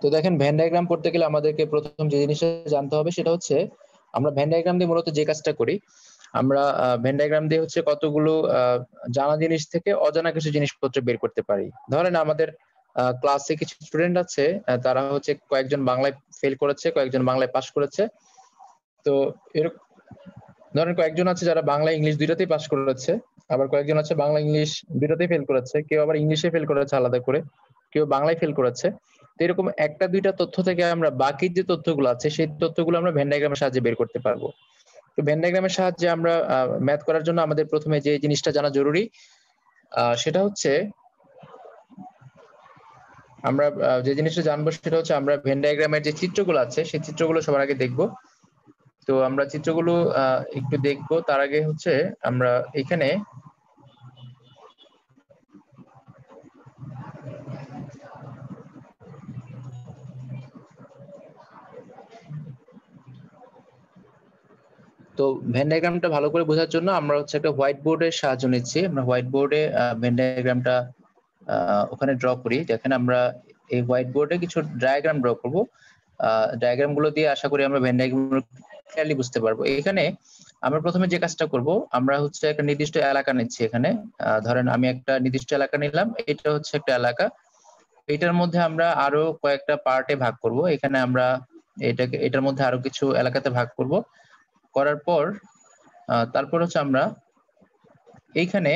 তো দেখেন van diagram পড়তে গেলে আমাদেরকে প্রথম যে জিনিসটা জানতে হবে সেটা হচ্ছে, আমরা ভ্যান ডায়াগ্রাম দিয়ে মূলত যে কাজটা করি, আমরা ভ্যান ডায়াগ্রাম দিয়ে হচ্ছে কতগুলো জানা জিনিস থেকে অজানা কিছু জিনিসপত্র বের করতে পারি। ধরেন আমাদের ক্লাসে কিছু স্টুডেন্ট আছে তারা হচ্ছে কয়েকজন বাংলায় ফেল করেছে, কয়েকজন বাংলায় পাশ করেছে। তো এরকম ধরেন কয়েকজন আছে যারা বাংলা ইংলিশ দুইটাতেই পাশ করেছে। আবার কয়েকজন আছে বাংলা ইংলিশ দুইটাতেই ফেল করেছে, কেউ আবার ইংলিশে ফেল করেছে আলাদা করে, কেউ বাংলায় ফেল করেছে। তো এরকম একটা দুইটা তথ্য থেকে আমরা বাকি যে তথ্যগুলো আছে, সেই তথ্যগুলো আমরা ভেন ডায়াগ্রামের সাহায্যে বের করতে পারব। তো ভেন ডায়াগ্রামের সাহায্যে আমরা ম্যাথ করার জন্য আমাদের প্রথমে যে জিনিসটা জানা জরুরি সেটা হচ্ছে আমরা যে জিনিসটা জানব সেটা হচ্ছে আমরা ভেন ডায়াগ্রামের যে চিত্রগুলো আছে, সেই চিত্রগুলো সবার আগে দেখব। তো আমরা চিত্রগুলো একটু দেখব। তার আগে হচ্ছে আমরা এখানে তো ভেন ডায়াগ্রামটা ভালো করে বোঝার জন্য আমরা হচ্ছে একটা হোয়াইট বোর্ডের সাহায্য নিচ্ছি। আমরা হোয়াইট বোর্ডে ভেন ডায়াগ্রামটা ওখানে ড্র করি। দেখেন আমরা এই হোয়াইট বোর্ডে কিছু ডায়াগ্রাম ড্র করব। ডায়াগ্রামগুলো দিয়ে আশা করি আমরা ভেন বুঝতে পারব। এখানে আমরা প্রথমে যে কাজটা করব, আমরা হচ্ছে একটা নির্দিষ্ট এলাকা নিচ্ছি এখানে। ধরেন আমি একটা নির্দিষ্ট এলাকা নিলাম, এটা হচ্ছে একটা এলাকা। এটার মধ্যে আমরা আরও কয়েকটা পার্টে ভাগ করব। এখানে আমরা এটাকে, এটার মধ্যে আরও কিছু এলাকাতে ভাগ করব। করার পর তারপর হচ্ছে আমরা এইখানে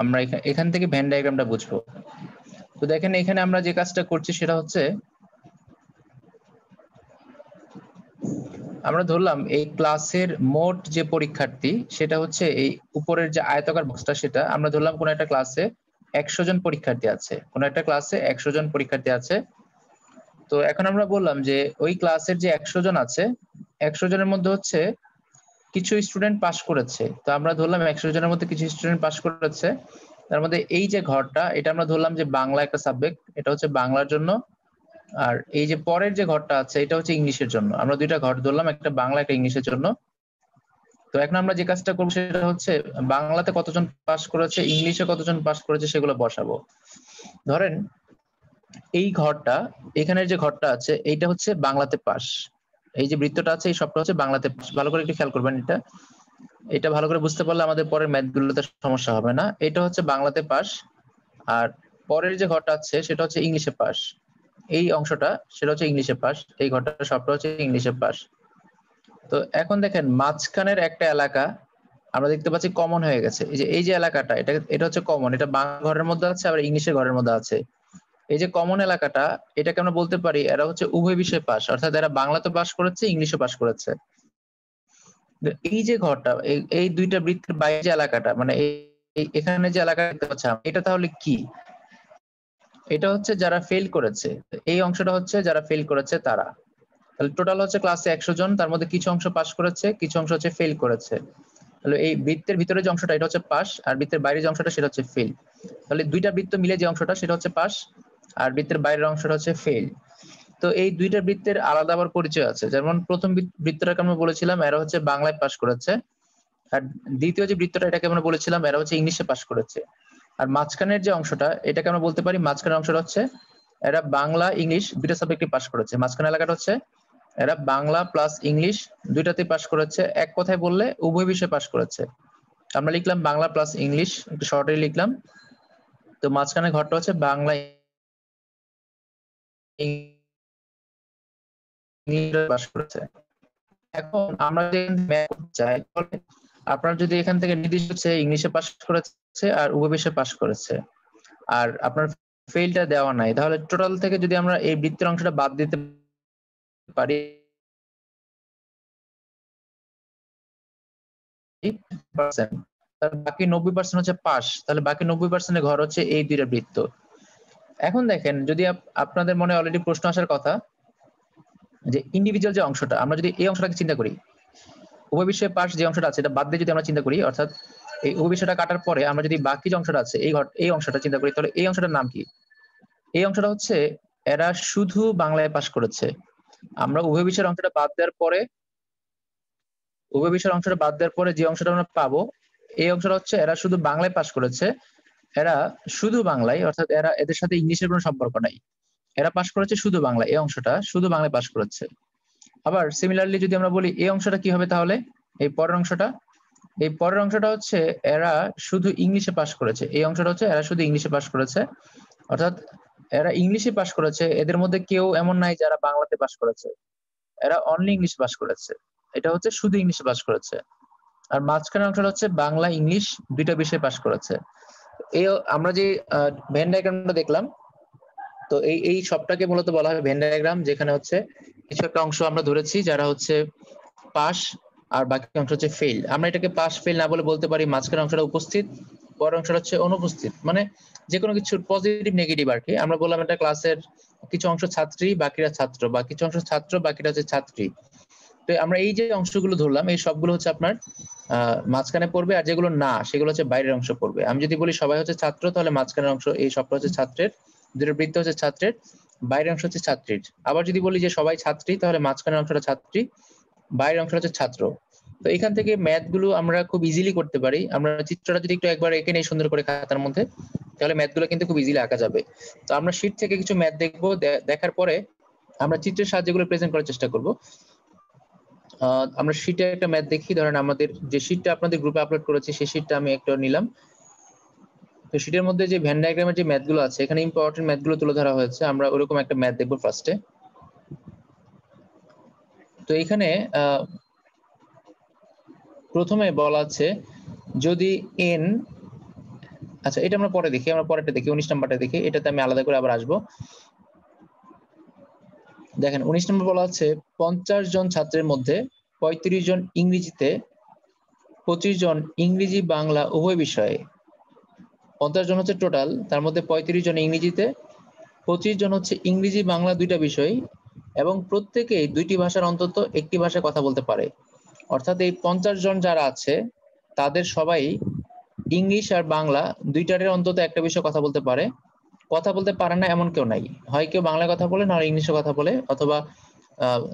আমরা এখান থেকে ভ্যান ডায়াগ্রামটা বুঝব। তো দেখেন এখানে আমরা যে কাজটা করছি সেটা হচ্ছে আমরা ধরলাম এই ক্লাসের মোট যে পরীক্ষার্থী, সেটা হচ্ছে এই উপরের যে আয়তকার বক্সটা সেটা, আমরা ধরলাম কোন একটা ক্লাসে একশো জন পরীক্ষার্থী আছে। কোন একটা ক্লাসে একশো জন পরীক্ষার্থী আছে। তো এখন আমরা বললাম যে ওই ক্লাসের যে একশো জন আছে একশো জনের মধ্যে হচ্ছে কিছু স্টুডেন্ট পাশ করেছে। তো আমরা ধরলাম একশো জনের মধ্যে কিছু স্টুডেন্ট পাশ করেছে। তার মধ্যে এই যে ঘরটা, এটা আমরা ধরলাম যে বাংলা একটা সাবজেক্ট এটা হচ্ছে বাংলার জন্য। আর এই যে পরের যে ঘরটা আছে, এটা হচ্ছে ইংলিশের জন্য। আমরা দুইটা ঘর ধরলাম, একটা বাংলা, একটা ইংলিশের জন্য। তো এখন আমরা যে কাজটা করব, সেটা হচ্ছে বাংলাতে কতজন পাস করেছে, ইংলিশে কতজন পাস করেছে, সেগুলো বসাবো। ধরেন, এই ঘরটা, এখানের যে ঘরটা আছে, এইটা হচ্ছে বাংলাতে পাস এই যে বৃত্তটা আছে, এই সবটা হচ্ছে বাংলাতে। ভালো করে একটু খেয়াল করবেন এটা। এটা ভালো করে বুঝতে পারলে আমাদের পরের ম্যাথ গুলোতে সমস্যা হবে না। এটা হচ্ছে বাংলাতে পাস, আর পরের যে ঘরটা আছে সেটা হচ্ছে ইংলিশে পাস। এই অংশটা, সেটা হচ্ছে ইংলিশে পাস। এই ঘরটা, সবটা হচ্ছে ইংলিশে পাস। তো এখন দেখেন, মাঝখানের একটা এলাকা আমরা দেখতে পাচ্ছি কমন হয়ে গেছে। এই যে এই যে এলাকাটা, এটা এটা হচ্ছে কমন এটা বাংলা ঘরের মধ্যে আছে, আবার ইংলিশের ঘরের মধ্যে আছে। এই যে কমন এলাকাটা, এটাকে আমরা বলতে পারি এরা হচ্ছে উভয় বিষয়ে পাস, অর্থাৎ এরা বাংলাতে পাস করেছে ইংলিশে পাস করেছে। এই যে ঘরটা, এই দুইটা বৃত্তের বাইরে যে এলাকাটা মানে এখানে যে এলাকা দেখতে পাচ্ছি এটা তাহলে কি? এটা হচ্ছে যারা ফেল করেছে, এই অংশটা হচ্ছে যারা ফেল করেছে তারা। তাহলে টোটাল হচ্ছে ক্লাসে একশো জন, তার মধ্যে কিছু অংশ পাস করেছে, কিছু অংশ হচ্ছে ফেল করেছে। তাহলে এই বৃত্তের ভিতরে যে অংশটা, এটা হচ্ছে পাস, আর বৃত্তের বাইরে যে অংশটা, সেটা হচ্ছে ফেল তাহলে দুইটা বৃত্ত মিলে যে অংশটা, সেটা হচ্ছে পাস। আর বৃত্তের বাইরের অংশটা হচ্ছে ফেল তো এই দুইটা বৃত্তের আলাদা আবার পরিচয় আছে। যেমন প্রথম বৃত্তটাকে আমরা বলেছিলাম, এরা হচ্ছে বাংলায় পাশ করেছে। আর দ্বিতীয় যে বৃত্তটা, এটাকে আমরা বলেছিলাম, এরা হচ্ছে ইংলিশে পাশ করেছে। আর মাঝখানের যে অংশটা, এটাকে আমরা বলতে পারি, মাঝখানের অংশটা হচ্ছে এরা বাংলা ইংলিশ দুইটা সাবজেক্টে পাশ করেছে। মাঝখানে এলাকাটা হচ্ছে এরা বাংলা প্লাস ইংলিশ দুইটাতে পাশ করেছে। এক কথায় বললে উভয় বিষয়ে পাশ করেছে। আমরা লিখলাম বাংলা প্লাস ইংলিশ একটু শর্টে লিখলাম। তো মাঝখানে ঘরটা হচ্ছে বাংলা এখন আমরা চাই আপনার যদি এখান থেকে নির্দিষ্ট হচ্ছে ইংলিশে পাস করেছে আর বিষয়ে পাস করেছে, আর আপনার ফেলটা দেওয়া নাই, তাহলে টোটাল থেকে যদি আমরা এই বৃত্তের অংশটা বাদ দিতে পারি বাকি নব্বই পার্সেন্ট হচ্ছে পাস, তাহলে বাকি নব্বই পার্সেন্টের ঘর হচ্ছে এই দুইটা বৃত্ত। এখন দেখেন, যদি আপনাদের মনে অলরেডি প্রশ্ন আসার কথা, যে ইন্ডিভিজুয়াল যে অংশটা, আমরা যদি এই অংশটাকে চিন্তা করি বিষয়ে পাস যে অংশটা আছে, এটা বাদ দিয়ে যদি আমরা চিন্তা করি, অর্থাৎ এই বিষয়টা কাটার পরে আমরা যদি বাকি যে অংশটা আছে, এই ঘর এই অংশটা চিন্তা করি, তাহলে এই অংশটার নাম কি? এই অংশটা হচ্ছে, এরা শুধু বাংলায় পাশ করেছে। আমরা উভয় বিষয়ের অংশটা বাদ দেওয়ার পরে উভয় বিষয়ের অংশটা বাদ দেওয়ার পরে যে অংশটা আমরা পাবো, এই অংশটা হচ্ছে, এরা শুধু বাংলায় পাশ করেছে এরা শুধু বাংলায়, অর্থাৎ এরা এদের সাথে ইংলিশের কোনো সম্পর্ক নাই। এরা পাশ করেছে শুধু বাংলা এই অংশটা শুধু বাংলায় পাশ করেছে। আবার সিমিলারলি যদি আমরা বলি, এই অংশটা কি হবে তাহলে? এই পরের অংশটা? এই পরের অংশটা হচ্ছে এরা শুধু ইংলিশে পাশ করেছে। এই অংশটা হচ্ছে এরা শুধু ইংলিশে পাশ করেছে। অর্থাৎ এরা ইংলিশে পাশ করেছে। এদের মধ্যে কেউ এমন নাই যারা বাংলাতে পাশ করেছে। এরা অনলি ইংলিশ পাশ করেছে। এটা হচ্ছে শুধু ইংলিশে পাশ করেছে। আর মাঝখানের অংশটা হচ্ছে বাংলা, ইংলিশ, দুইটা বিষয়ে পাশ করেছে। এই আমরা যে ভেন ডায়াগ্রামটা দেখলাম, তো এই এই সবটাকে মূলত বলা হয় ভেন ডায়াগ্রাম যেখানে হচ্ছে কিছু একটা অংশ আমরা ধরেছি যারা হচ্ছে পাস আর বাকি অংশ হচ্ছে ফেল আমরা এটাকে পাস ফেল না বলে বলতে পারি, মাঝখানে অংশটা উপস্থিত, পরের অংশটা হচ্ছে অনুপস্থিত। মানে যে কোনো কিছুর পজিটিভ নেগেটিভ আর কি। আমরা বললাম এটা ক্লাসের কিছু অংশ ছাত্রী, বাকিরা ছাত্র, বা কিছু অংশ ছাত্র বাকিরা হচ্ছে ছাত্রী। তো আমরা এই যে অংশগুলো ধরলাম, এই সবগুলো হচ্ছে আপনার মাঝখানে পড়বে আর যেগুলো না, সেগুলো হচ্ছে বাইরের অংশ পড়বে। আমি যদি বলি সবাই হচ্ছে ছাত্র, তাহলে মাঝখানের অংশ, এই সবটা হচ্ছে ছাত্রের, দুটো বৃত্ত হচ্ছে ছাত্রের, বাইরের অংশ হচ্ছে ছাত্রীর। আবার যদি বলি যে সবাই ছাত্রী, তাহলে মাঝখানের অংশটা ছাত্রী, বাইরের অংশটা হচ্ছে ছাত্র। তো এখান থেকে ম্যাথগুলো আমরা খুব ইজিলি করতে পারি। আমরা চিত্রটা যদি একটু একবার এঁকে নেই সুন্দর করে খাতার মধ্যে, তাহলে ম্যাথগুলো কিন্তু খুব ইজিলি আঁকা যাবে। তো আমরা শীট থেকে কিছু ম্যাথ দেখব দেখার পরে আমরা চিত্রের সাহায্যে গুলো প্রেজেন্ট করার চেষ্টা করব। আমরা শীটে একটা ম্যাথ দেখি। ধরেন আমাদের যে শীটটা আপনাদের গ্রুপে আপলোড করেছি, সেই শীটটা আমি একটা নিলাম। তো শীটের মধ্যে যে ভ্যান ডায়াগ্রামের যে ম্যাথগুলো আছে, এখানে ইম্পর্টেন্ট ম্যাথগুলো তুলে ধরা হয়েছে। আমরা ওরকম একটা ম্যাথ দেখব ফার্স্টে তো এখানে প্রথমে বলা আছে, যদি এন আচ্ছা এটা আমরা পরে দেখি, আমরা পরেরটা দেখি, উনিশ নাম্বারটা দেখি। এটাতে আমি আলাদা করে আবার আসব। দেখেন, উনিশ নম্বর বলা আছে, পঞ্চাশ জন ছাত্রের মধ্যে পঁয়ত্রিশ জন ইংরেজিতে, পঁচিশ জন ইংরেজি, বাংলা উভয় বিষয়ে। পঞ্চাশ জন হচ্ছে টোটাল তার মধ্যে পঁয়ত্রিশ জন ইংরেজিতে, পঁচিশ জন হচ্ছে ইংরেজি, বাংলা দুইটা বিষয় এবং প্রত্যেকেই দুইটি ভাষার অন্তত একটি ভাষায় কথা বলতে পারে। অর্থাৎ এই পঞ্চাশ জন যারা আছে, তাদের সবাই ইংলিশ আর বাংলা দুইটারের অন্তত একটা বিষয় কথা বলতে পারে। কথা বলতে পারে না এমন কেউ নাই। হয় কেউ বাংলা কথা বলে না ইংলিশে কথা বলে, অথবা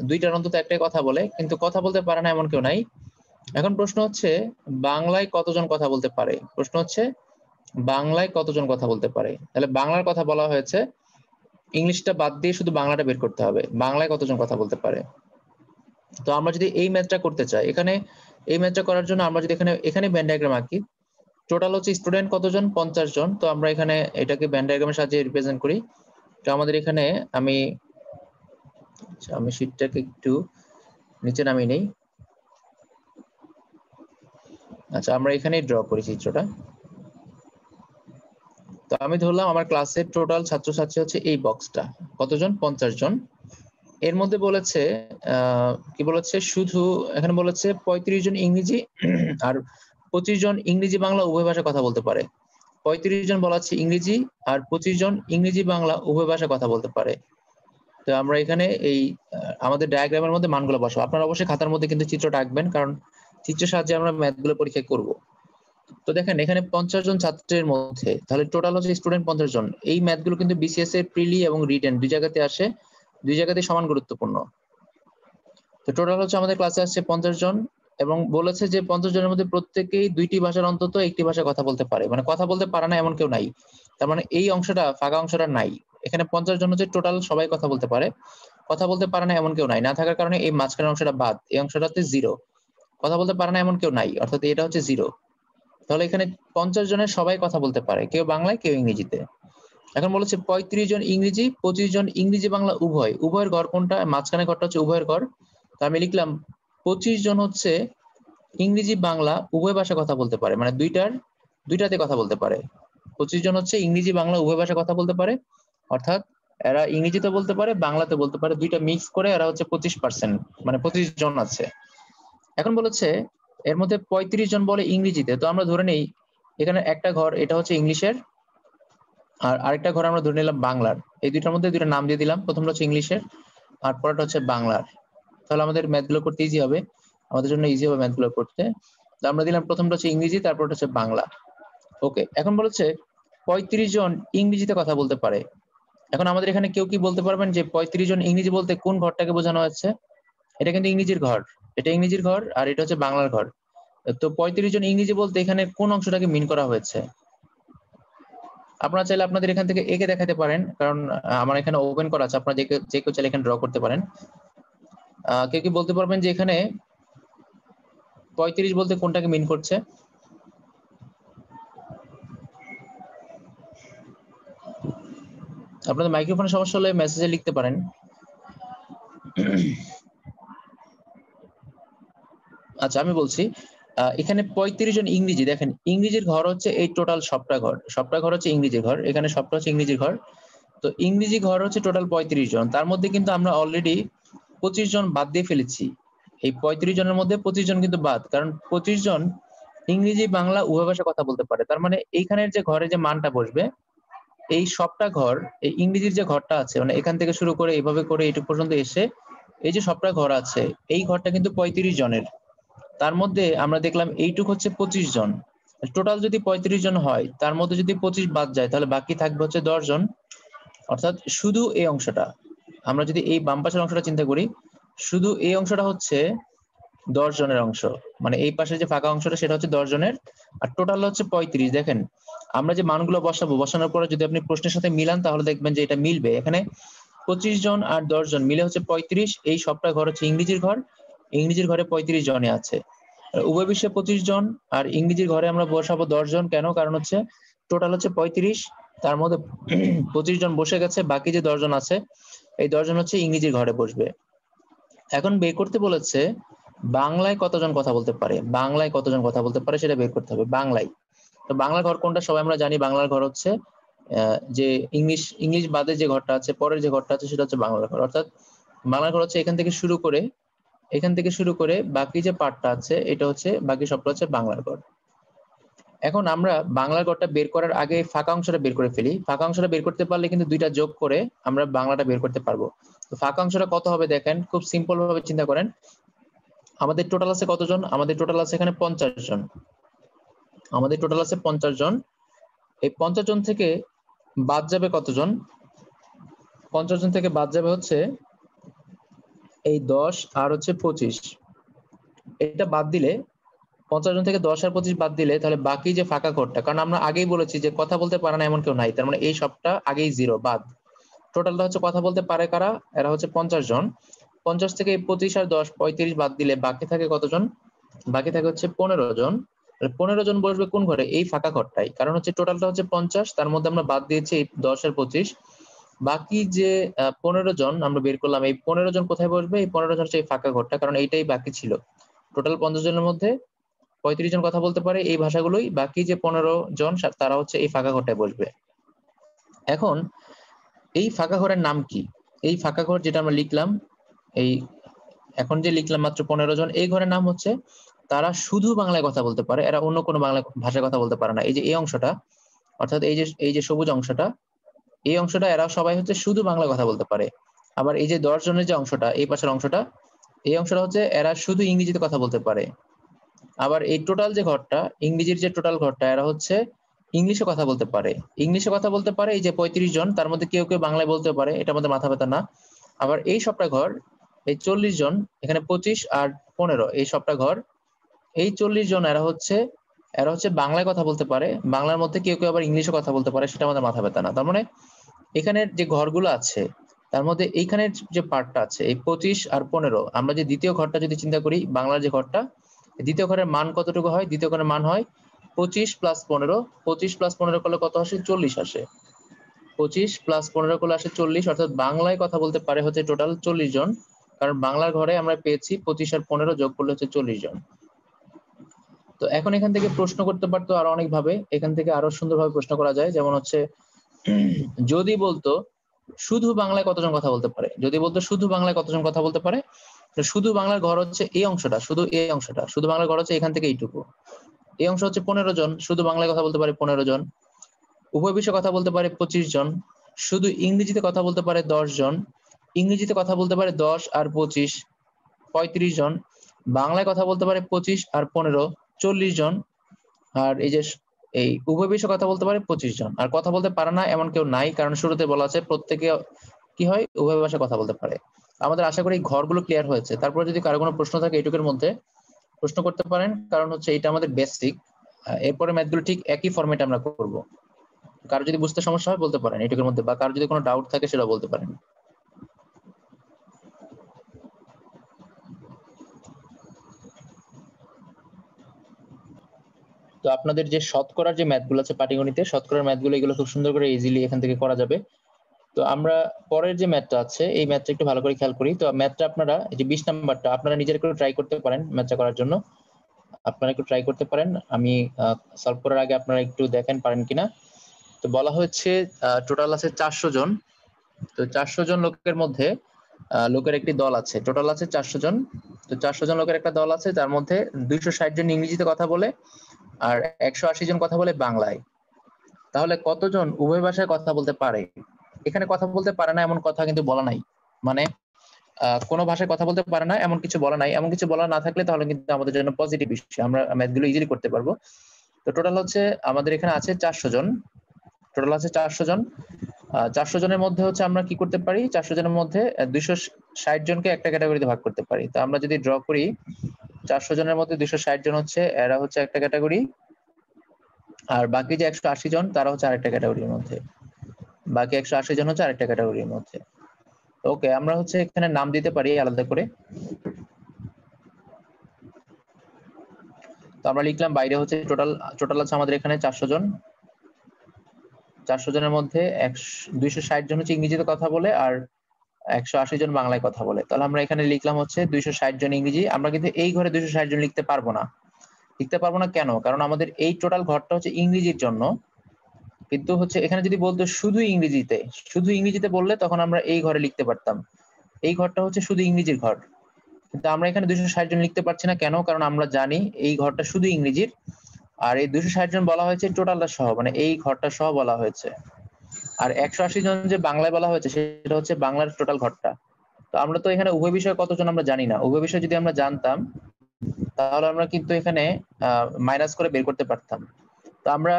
দুইটার অন্তত একটাই কথা বলে, কিন্তু কথা বলতে পারে না এমন কেউ নাই। এখন প্রশ্ন হচ্ছে, বাংলায় কতজন কথা বলতে পারে? প্রশ্ন হচ্ছে, বাংলায় কতজন কথা বলতে পারে? তাহলে বাংলার কথা বলা হয়েছে, ইংলিশটা বাদ দিয়ে শুধু বাংলাটা বের করতে হবে। বাংলায় কতজন কথা বলতে পারে? তো আমরা যদি এই ম্যাথটা করতে চাই, এখানে এই ম্যাথটা করার জন্য আমরা যদি এখানে এখানে ব্যান্ড ডায়াগ্রাম আঁকি টোটাল হচ্ছে স্টুডেন্ট কতজন? পঞ্চাশ জন। তো আমরা এখানে এটাকে ব্যান্ড ডায়াগ্রামের সাহায্যে রিপ্রেজেন্ট করি। তো আমাদের এখানে আমি আচ্ছা, আমি শীটটাকে একটু নিচে নামিয়ে নেই। আচ্ছা আমরা এখানে ড্র করি চিত্রটা। তো আমি ধরলাম আমার ক্লাসের টোটাল ছাত্রছাত্রী হচ্ছে এই বক্সটা কতজন? পঞ্চাশ জন। এর মধ্যে বলেছে কি বলেছে? শুধু এখানে বলেছে পঁয়ত্রিশ জন ইংরেজি আর পঁচিশ জন ইংরেজি বাংলা উভয় ভাষা কথা বলতে পারে। পঁয়ত্রিশ জন বলা হচ্ছে ইংরেজি আর পঁচিশ জন ইংরেজি বাংলা উভয় ভাষা কথা বলতে পারে। তো আমরা এখানে এই আমাদের ডায়াগ্রামের মধ্যে মানগুলো বসাবো। আপনারা অবশ্যই খাতার মধ্যে কিন্তু চিত্রটা আঁকবেন, কারণ চিত্রের সাহায্যে আমরা ম্যাথগুলো পরীক্ষা করব। তো দেখেন, এখানে পঞ্চাশ জন ছাত্রের মধ্যে, তাহলে টোটাল হচ্ছে স্টুডেন্ট পঞ্চাশ জন। এই ম্যাথগুলো কিন্তু বিসিএস এর প্রিলি এবং রিটেন দুই জায়গাতে আসে, দুই জায়গাতে সমান গুরুত্বপূর্ণ। তো টোটাল হচ্ছে আমাদের ক্লাসে আসছে পঞ্চাশ জন। এবং বলেছে যে পঞ্চাশ জনের মধ্যে প্রত্যেকেই দুইটি ভাষার অন্তত একটি ভাষায় কথা বলতে পারে। মানে কথা বলতে পারে না এমন কেউ নাই। তার মানে এই অংশটা, ফাঁকা অংশটা নাই। এখানে পঞ্চাশ জন হচ্ছে টোটাল সবাই কথা বলতে পারে। কথা বলতে পারে না এমন কেউ নাই। না থাকার কারণে এই মাঝখানের অংশটা বাদ। এই অংশটা হচ্ছে জিরো কথা বলতে পারে না এমন কেউ নাই। অর্থাৎ এটা হচ্ছে জিরো তাহলে এখানে পঞ্চাশ জনের সবাই কথা বলতে পারে। কেউ বাংলায়, কেউ ইংরেজিতে। এখন বলেছে পঁয়ত্রিশ জন ইংরেজি, পঁচিশ জন ইংরেজি বাংলা উভয়। উভয়ের ঘর কোনটা? মাঝখানে ঘরটা হচ্ছে উভয়ের ঘর তা আমি লিখলাম পঁচিশ জন হচ্ছে ইংরেজি, বাংলা উভয় ভাষা কথা বলতে পারে। মানে দুইটার, দুইটাতে কথা বলতে পারে। পঁচিশ জন হচ্ছে ইংরেজি, বাংলা উভয় ভাষা কথা বলতে পারে। অর্থাৎ এরা ইংরেজিতে বলতে পারে, বাংলাতে বলতে পারে। দুইটা মিক্স করে এরা হচ্ছে পঁচিশ পার্সেন্ট মানে পঁচিশ জন আছে। এখন বলেছে, এর মধ্যে পঁয়ত্রিশ জন বলে ইংরেজিতে। তো আমরা ধরে নেই, এখানে একটা ঘর, এটা হচ্ছে ইংলিশের, আর আরেকটা ঘর আমরা ধরে নিলাম বাংলার। এই দুইটার মধ্যে দুইটা নাম দিয়ে দিলাম। প্রথমটা হচ্ছে ইংলিশের, আর পরেরটা হচ্ছে বাংলার। তাহলে আমাদের ম্যাথগুলো করতে ইজি হবে। আমাদের জন্য ইজি হবে ম্যাথগুলো করতে। আমরা দিলাম প্রথমটা হচ্ছে ইংরেজি, তারপরটা হচ্ছে বাংলা। ওকে এখন বলেছে পঁয়ত্রিশ জন ইংরেজিতে কথা বলতে পারে। এখন আমাদের এখানে কেউ কি বলতে পারবেন যে পঁয়ত্রিশ জন ইংরেজি বলতে কোন ঘরটাকে বোঝানো হচ্ছে? এটা কিন্তু ইংরেজির ঘর। এটা ইংরেজির ঘর আর এটা হচ্ছে বাংলার ঘর। তো পঁয়ত্রিশ জন ইংরেজি বলতে এখানে কোন অংশটাকে মিন করা হয়েছে? আপনারা চাইলে আপনাদের এখান থেকে একে দেখাতে পারেন, কারণ আমার এখানে ওপেন করা আছে। আপনারা যে কেউ চাইলে এখানে ড্র করতে পারেন। কেউ কি বলতে পারবেন যে এখানে পঁয়ত্রিশ বলতে কোনটাকে মিন করছে? আপনাদের মাইক্রোফোনের সমস্যা হলে মেসেজে লিখতে পারেন। আচ্ছা আমি বলছি এখানে পঁয়ত্রিশ জন ইংরেজি, দেখেন, ইংরেজির ঘর হচ্ছে এই টোটাল সবটা ঘর। সবটা ঘর হচ্ছে ইংরেজির ঘর, এখানে সবটা হচ্ছে ইংরেজির ঘর। তো ইংরেজি ঘর হচ্ছে টোটাল পঁয়ত্রিশ জন। তার মধ্যে কিন্তু আমরা অলরেডি পঁচিশ জন বাদ দিয়ে ফেলেছি। এই পঁয়ত্রিশ জনের মধ্যে পঁচিশ জন কিন্তু বাদ, কারণ পঁচিশ জন ইংরেজি, বাংলা উভয় ভাষা কথা বলতে পারে। তার মানে এইখানের যে ঘরে যে মানটা বসবে, এই সবটা ঘর, এই ইংরেজির যে ঘরটা আছে মানে এখান থেকে শুরু করে এইভাবে করে এইটুকু পর্যন্ত এসে এই যে সবটা ঘর আছে, এই ঘরটা কিন্তু পঁয়ত্রিশ জনের। তার মধ্যে আমরা দেখলাম এইটুক হচ্ছে পঁচিশ জন। টোটাল যদি পঁয়ত্রিশ জন হয়, তার মধ্যে যদি পঁচিশ বাদ যায়, তাহলে বাকি থাকবে হচ্ছে দশ জন। অর্থাৎ শুধু এই অংশটা। আমরা যদি এই বাম পাশের অংশটা চিন্তা করি, শুধু এই অংশটা হচ্ছে দশ জনের অংশ। মানে এই পাশে যে ফাঁকা অংশটা, সেটা হচ্ছে দশ জনের। আর টোটাল হচ্ছে পঁয়ত্রিশ। দেখেন, আমরা যে মানগুলো বসাবো, বসানোর পরে যদি আপনি প্রশ্নের সাথে মিলান, তাহলে দেখবেন যে এটা মিলবে। এখানে পঁচিশ জন আর দশ জন মিলে হচ্ছে পঁয়ত্রিশ। এই সবটা ঘর হচ্ছে ইংরেজির ঘর। ইংরেজির ঘরে পঁয়ত্রিশ জনে আছে। উভয় বিশ্বে পঁচিশ জন। আর ইংরেজির ঘরে আমরা বসাবো দশ জন। কেন? কারণ হচ্ছে টোটাল হচ্ছে পঁয়ত্রিশ। তার মধ্যে পঁচিশ জন বসে গেছে, বাকি যে দশজন আছে, এই দশজন হচ্ছে ইংরেজির ঘরে বসবে। এখন বের করতে বলেছে, বাংলায় কতজন কথা বলতে পারে? বাংলায় কতজন কথা বলতে পারে সেটা বের করতে হবে, বাংলায়। তো বাংলা ঘর কোনটা? সবাই আমরা জানি বাংলার ঘর হচ্ছে যে ইংলিশ ইংলিশ বাদে যে ঘরটা আছে, পরের যে ঘরটা আছে সেটা হচ্ছে বাংলার ঘর। অর্থাৎ বাংলার ঘর হচ্ছে এখান থেকে শুরু করে, এখান থেকে শুরু করে বাকি যে পার্টটা আছে, এটা হচ্ছে, বাকি সবটা হচ্ছে বাংলার ঘর। এখন আমরা বাংলার গড়টা বের করার আগে ফাঁকা অংশটা বের করে ফেলি। ফাঁকা অংশটা বের করতে পারলে কিন্তু দুইটা যোগ করে আমরা বাংলাটা বের করতে পারব। তো ফাঁকা অংশটা কত হবে দেখেন, খুব সিম্পল ভাবে চিন্তা করেন। আমাদের টোটাল আছে কতজন? আমাদের টোটাল আছে এখানে পঞ্চাশ জন। আমাদের টোটাল আছে পঞ্চাশ জন। এই পঞ্চাশ জন থেকে বাদ যাবে কতজন? পঞ্চাশ জন থেকে বাদ যাবে হচ্ছে এই দশ আর হচ্ছে পঁচিশ। এটা বাদ দিলে পঞ্চাশ জন থেকে দশ আর পঁচিশ বাদ দিলে তাহলে বাকি যে ফাঁকা ঘরটা কারণ আমরা আগেই বলেছি যে কথা বলতে পারে না এমন কেউ নাই, তার মানে এই সবটা আগেই জিরো বাদ। টোটালটা হচ্ছে কথা বলতে পারে কারা? এরা হচ্ছে পঞ্চাশ জন। পঞ্চাশ থেকে পঁচিশ আর দশ, পঁয়ত্রিশ বাদ দিলে বাকি থাকে কতজন? বাকি থাকে হচ্ছে পনেরো জন। পনেরো জন বসবে কোন ঘরে? এই ফাঁকা ঘরটাই কারণ হচ্ছে টোটালটা হচ্ছে পঞ্চাশ, তার মধ্যে আমরা বাদ দিয়েছি এই দশ আর পঁচিশ। বাকি যে পনেরো জন আমরা বের করলাম, এই পনেরো জন কোথায় বসবে? এই পনেরো জন হচ্ছে এই ফাঁকা ঘরটা কারণ এইটাই বাকি ছিল। টোটাল পঞ্চাশ জনের মধ্যে পঁয়ত্রিশ জন কথা বলতে পারে এই ভাষাগুলোই। বাকি যে পনেরো জন তারা হচ্ছে এই ফাঁকা ঘরটায় বসবে। এখন এই ফাঁকা ঘরের নাম কি? এই ফাঁকা ঘর যেটা আমরা লিখলাম, এই এখন যে লিখলাম মাত্র পনেরো জন, এই ঘরের নাম হচ্ছে তারা শুধু বাংলায় কথা বলতে পারে, এরা অন্য কোনো বাংলা ভাষায় কথা বলতে পারে না। এই যে এই অংশটা, অর্থাৎ এই যে এই যে সবুজ অংশটা, এই অংশটা এরা সবাই হচ্ছে শুধু বাংলা কথা বলতে পারে। আবার এই যে দশ জনের যে অংশটা, এই পাশের অংশটা, এই অংশটা হচ্ছে এরা শুধু ইংরেজিতে কথা বলতে পারে। আবার এই টোটাল যে ঘরটা, ইংরেজির যে টোটাল ঘরটা, এরা হচ্ছে ইংলিশে কথা বলতে পারে। ইংলিশে কথা বলতে পারে এই যে পঁয়ত্রিশ জন, তার মধ্যে কেউ কেউ বাংলায় বলতে পারে, এটা আমাদের মাথা ব্যথা না। আবার এই সবটা ঘর, এই চল্লিশ জন, এখানে পঁচিশ আর পনেরো, এই সবটা ঘর, এই চল্লিশ জন এরা হচ্ছে এরা হচ্ছে বাংলায় কথা বলতে পারে, বাংলার মধ্যে কেউ কেউ আবার ইংলিশে কথা বলতে পারে, সেটা আমাদের মাথা ব্যথা না। তার মানে এখানের যে ঘরগুলো আছে, তার মধ্যে এইখানের যে পার্টটা আছে, এই পঁচিশ আর পনেরো, আমরা যে দ্বিতীয় ঘরটা যদি চিন্তা করি, বাংলার যে ঘরটা দ্বিতীয় ঘরের মান কতটুকু হয়? দ্বিতীয় ঘরের মান হয় পঁচিশ প্লাস পনেরো। পঁচিশ প্লাস পনেরো করলে কত আসে? চল্লিশ আসে। পঁচিশ প্লাস পনেরো করলে আসে চল্লিশ। অর্থাৎ বাংলায় কথা বলতে পারে হচ্ছে টোটাল চল্লিশ জন। কারণ বাংলার ঘরে আমরা পেয়েছি পঁচিশ আর পনেরো যোগ করলে হচ্ছে চল্লিশ জন। তো এখন এখান থেকে প্রশ্ন করতে পারতো আরও অনেক ভাবে এখান থেকে আরও সুন্দরভাবে প্রশ্ন করা যায়। যেমন হচ্ছে, যদি বলতো, শুধু বাংলায় কতজন কথা বলতে পারে? যদি বলতো শুধু বাংলায় কতজন কথা বলতে পারে? শুধু বাংলার ঘর হচ্ছে এই অংশটা, শুধু এই অংশটা, শুধু বাংলার ঘর হচ্ছে এখান থেকে এইটুকু। এই অংশ হচ্ছে পনেরো জন, শুধু বাংলায় কথা বলতে পারে পনেরো জন। উভয় বিষয়ে কথা বলতে পারে পঁচিশ জন। শুধু ইংরেজিতে কথা বলতে পারে দশ জন। ইংরেজিতে কথা বলতে পারে দশ আর পঁচিশ, পঁয়ত্রিশ জন। বাংলায় কথা বলতে পারে পঁচিশ আর পনেরো, চল্লিশ জন। আর এই যে এই উভয় বিষয়ে কথা বলতে পারে পঁচিশ জন। আর কথা বলতে পারে না এমন কেউ নাই, কারণ শুরুতে বলা আছে প্রত্যেকে কি হয়? উভয় ভাষায় কথা বলতে পারে। আমাদের আশা করি ঘরগুলো ক্লিয়ার হয়েছে। তারপরে যদি কারও কোনো প্রশ্ন থাকে এটুকের মধ্যে, প্রশ্ন করতে পারেন। কারণ হচ্ছে এটা আমাদের বেসিক এরপরে ম্যাথগুলো ঠিক একই ফরম্যাটে আমরা করব। কারও যদি বুঝতে সমস্যা হয় বলতে পারেন এটুকুর মধ্যে, বা কারও যদি কোনো ডাউট থাকে সেটা বলতে পারেন। তো আপনাদের যে শতকরার যে ম্যাথগুলো আছে পাটিগণিতে, শতকরার ম্যাথগুলো এগুলো খুব সুন্দর করে ইজিলি এখান থেকে করা যাবে। তো আমরা পরের যে ম্যাথটা আছে, এই ম্যাথটা একটু ভালো করে খেয়াল করি। তো ম্যাথটা আপনারা, এই যে বিশ নাম্বারটা, আপনারা নিজের একটু ট্রাই করতে পারেন ম্যাথটা করার জন্য। আপনারা একটু ট্রাই করতে পারেন। আমি সলভ করার আগে আপনারা একটু দেখেন পারেন কিনা। তো বলা হচ্ছে টোটাল আছে চারশো জন। তো চারশো জন লোকের মধ্যে লোকের একটি দল আছে। টোটাল আছে চারশো জন। তো চারশো জন লোকের একটা দল আছে, তার মধ্যে দুইশো ষাট জন ইংরেজিতে কথা বলে আর একশো আশি জন কথা বলে বাংলায়। তাহলে কতজন উভয় ভাষায় কথা বলতে পারে? এখানে কথা বলতে পারে না, এমন কথা কিন্তু বলা নাই। মানে কোনো ভাষায় কথা বলতে পারে না, এমন কিছু বলা নাই। এমন কিছু বলা না থাকলে তাহলে কিন্তু আমাদের জন্য পজিটিভ বিষয় আমরা ম্যাথগুলো ইজিলি করতে পারব। তো টোটাল হচ্ছে আমাদের এখানে আছে চারশো জন। টোটাল আছে চারশো জন। চারশো জনের মধ্যে হচ্ছে আমরা কি করতে পারি? চারশো জনের মধ্যে দুইশো ষাট জনকে একটা ক্যাটাগরিতে ভাগ করতে পারি। তো আমরা যদি ড্র করি, চারশো জনের মধ্যে দুইশো ষাট জন হচ্ছে, এরা হচ্ছে একটা ক্যাটাগরি আর বাকি যে একশো আশি জন, তারা হচ্ছে আরেকটা ক্যাটাগরির মধ্যে। বাকি একশো আশি জন হচ্ছে আরেকটা ক্যাটাগরির মধ্যে। ওকে আমরা হচ্ছে এখানে নাম দিতে পারি আলাদা করে। তো আমরা লিখলাম বাইরে হচ্ছে টোটাল টোটাল আছে আমাদের এখানে চারশো জন। চারশো জনের মধ্যে দুইশো ষাট জন হচ্ছে ইংরেজিতে কথা বলে আর একশো আশি জন বাংলায় কথা বলে। তাহলে আমরা এখানে লিখলাম হচ্ছে দুইশো ষাট জন ইংরেজি। আমরা কিন্তু এই ঘরে দুইশো ষাট জন লিখতে পারব না। লিখতে পারব না কেন? কারণ আমাদের এই টোটাল ঘরটা হচ্ছে ইংরেজির জন্য। কিন্তু হচ্ছে এখানে যদি বলতো শুধু ইংরেজিতে শুধু ইংরেজিতে বললে তখন আমরা এই ঘরে লিখতে পারতাম। এই ঘরটা হচ্ছে শুধু ইংরেজির ঘর। কিন্তু আমরা এখানে দুশো ষাট জন লিখতে পারছি না কেন? কারণ আমরা জানি এই ঘরটা শুধু ইংরেজির। আর এই দুশো ষাট জন বলা হয়েছে টোটালটা সহ মানে এই ঘরটা সহ বলা হয়েছে। আর একশো আশি জন যে বাংলায় বলা হয়েছে সেটা হচ্ছে বাংলার টোটাল ঘরটা। তো আমরা তো এখানে উভয় বিষয়ে কতজন আমরা জানি না। উভয় বিষয় যদি আমরা জানতাম, তাহলে আমরা কিন্তু এখানে মাইনাস করে বের করতে পারতাম। তো আমরা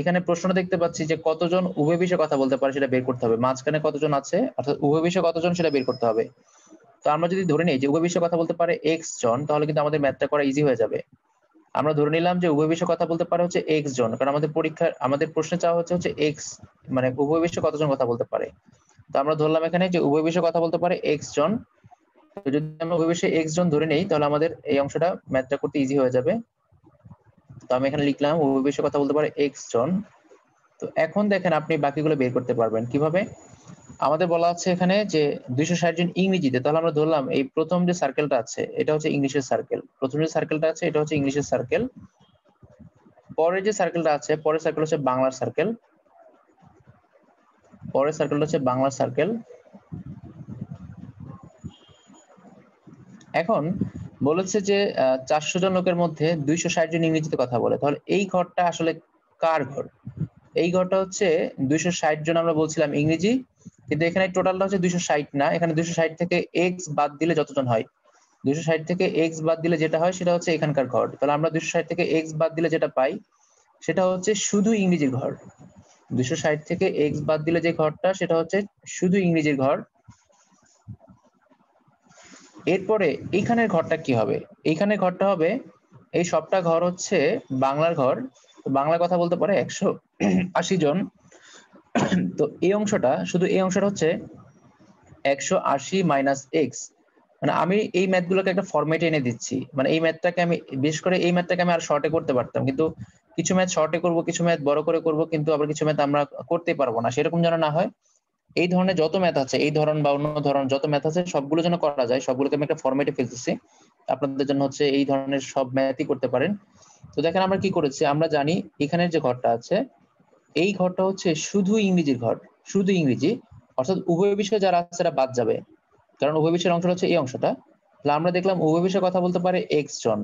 এখানে প্রশ্ন দেখতে পাচ্ছি যে কতজন উভয় বিষয়ে কথা বলতে পারে সেটা বের করতে হবে। মাঝখানে কতজন আছে? অর্থাৎ উভয় বিষয়ে কতজন সেটা বের করতে হবে। তো আমরা যদি ধরে নিই যে উভয় বিষয়ে কথা বলতে পারে এক্স জন, তাহলে কিন্তু আমাদের ম্যাথটা করা ইজি হয়ে যাবে। আমরা ধরে নিলাম যে উভয় বিষয়ে কথা বলতে পারে হচ্ছে এক্স জন, কারণ আমাদের পরীক্ষার, আমাদের প্রশ্নে চাওয়া হচ্ছে হচ্ছে এক্স মানে উভয় বিষয়ে কতজন কথা বলতে পারে। তো আমরা ধরলাম এখানে যে উভয় বিষয়ে কথা বলতে পারে এক্স জন। যদি আমরা উভয় বিষয়ে এক্স জন ধরে নেই, তাহলে আমাদের এই অংশটা ম্যাথটা করতে ইজি হয়ে যাবে। তো আমি এখানে লিখলাম উভয় কথা বলতে পারে এক্স জন। তো এখন দেখেন আপনি বাকিগুলো বের করতে পারবেন কীভাবে? আমাদের বলা আছে এখানে যে দুইশো ষাট জন ইংরেজিতে, তাহলে আমরা ধরলাম এই প্রথম যে সার্কেলটা আছে, এটা হচ্ছে ইংলিশের সার্কেল প্রথম যে সার্কেলটা আছে, এটা হচ্ছে ইংলিশের সার্কেল পরের যে সার্কেলটা আছে, পরের সার্কেল হচ্ছে বাংলার সার্কেল পরের সার্কেলটা হচ্ছে বাংলার সার্কেল এখন বলেছে যে চারশো জন লোকের মধ্যে দুইশো ষাট জন ইংরেজিতে কথা বলে। তাহলে এই ঘরটা আসলে কার ঘর? এই ঘরটা হচ্ছে দুইশো ষাট জন আমরা বলছিলাম ইংরেজি, কিন্তু এখানে টোটালটা হচ্ছে দুইশো ষাট না। এখানে দুইশো ষাট থেকে এক্স বাদ দিলে যতজন হয়? দুইশো ষাট থেকে এক্স বাদ দিলে যেটা হয় সেটা হচ্ছে এখানকার ঘর। তাহলে আমরা দুইশো ষাট থেকে এক্স বাদ দিলে যেটা পাই, সেটা হচ্ছে শুধু ইংরেজির ঘর। দুইশো ষাট থেকে এক্স বাদ দিলে যে ঘরটা, সেটা হচ্ছে শুধু ইংরেজির ঘর। এরপরে এইখানের ঘরটা কি হবে? এইখানের ঘরটা হবে, এই সবটা ঘর হচ্ছে বাংলার ঘর। বাংলা কথা বলতে পারে একশো আশি জন। তো এই অংশটা, শুধু এই অংশটা হচ্ছে একশো আশি মাইনাস এক্স মানে আমি এই ম্যাথগুলোকে একটা ফরম্যাটে এনে দিচ্ছি। মানে এই ম্যাথটাকে আমি, বিশেষ করে এই ম্যাথটাকে আমি আর শর্টে করতে পারতাম। কিন্তু কিছু ম্যাথ শর্টে করব, কিছু ম্যাথ বড় করে করব, কিন্তু আবার কিছু ম্যাথ আমরা করতে পারব না। সেরকম যেন না হয় এই ধরনের যত ম্যাথ আছে, এই ধরন বা অন্য ধরন যত ম্যাথ আছে, সবগুলো যেন করা যায়, সবগুলোকে আমি একটা ফরম্যাটে ফেলতেছি। আপনাদের জন্য হচ্ছে এই ধরনের সব ম্যাথই করতে পারেন। তো দেখেন আমরা কি করেছি, আমরা জানি এখানের যে ঘরটা আছে, এই ঘরটা হচ্ছে শুধু ইংরেজির ঘর, শুধু ইংরেজি। অর্থাৎ উভয় বিষয় যারা আছে সেটা বাদ যাবে, কারণ উভয় বিষয়ের অংশটা হচ্ছে এই অংশটা। তাহলে আমরা দেখলাম উভয় বিষয়ে কথা বলতে পারে এক্স জন,